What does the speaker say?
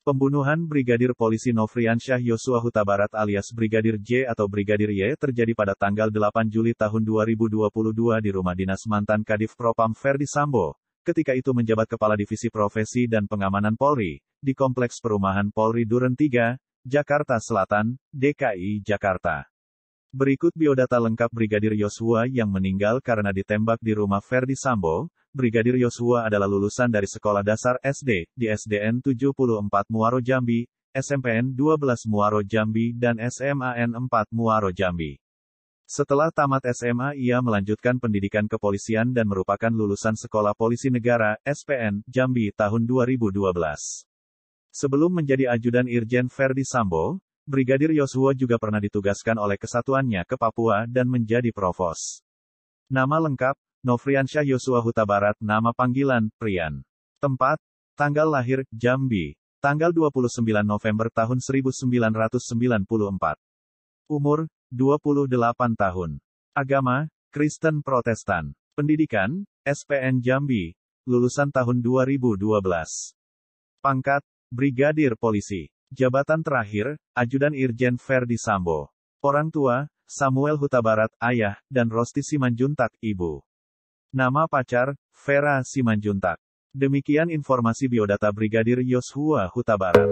Pembunuhan Brigadir Polisi Nofriansyah Yosua Huta Barat alias Brigadir J atau Brigadir Y terjadi pada tanggal 8 Juli tahun 2022 di rumah dinas mantan Kadif Propam Ferdi Sambo, ketika itu menjabat Kepala Divisi Profesi dan Pengamanan Polri, di Kompleks Perumahan Polri Duren 3, Jakarta Selatan, DKI Jakarta. Berikut biodata lengkap Brigadir Yosua yang meninggal karena ditembak di rumah Ferdi Sambo, Brigadir Yosua adalah lulusan dari Sekolah Dasar SD, di SDN 74 Muaro Jambi, SMPN 12 Muaro Jambi dan SMAN 4 Muaro Jambi. Setelah tamat SMA ia melanjutkan pendidikan kepolisian dan merupakan lulusan Sekolah Polisi Negara, SPN, Jambi tahun 2012. Sebelum menjadi ajudan Irjen Ferdi Sambo, Brigadir Yosua juga pernah ditugaskan oleh kesatuannya ke Papua dan menjadi provos. Nama lengkap, Nofriansyah Yosua Huta Barat Nama panggilan, Prian. Tempat, tanggal lahir, Jambi. Tanggal 29 November tahun 1994. Umur, 28 tahun. Agama, Kristen Protestan. Pendidikan, SPN Jambi. Lulusan tahun 2012. Pangkat, Brigadir Polisi. Jabatan terakhir, Ajudan Irjen Ferdi Sambo. Orang tua, Samuel Huta Barat, ayah, dan Rosti Simanjuntak, ibu. Nama pacar, Vera Simanjuntak. Demikian informasi biodata Brigadir Yosua Huta Barat.